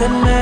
that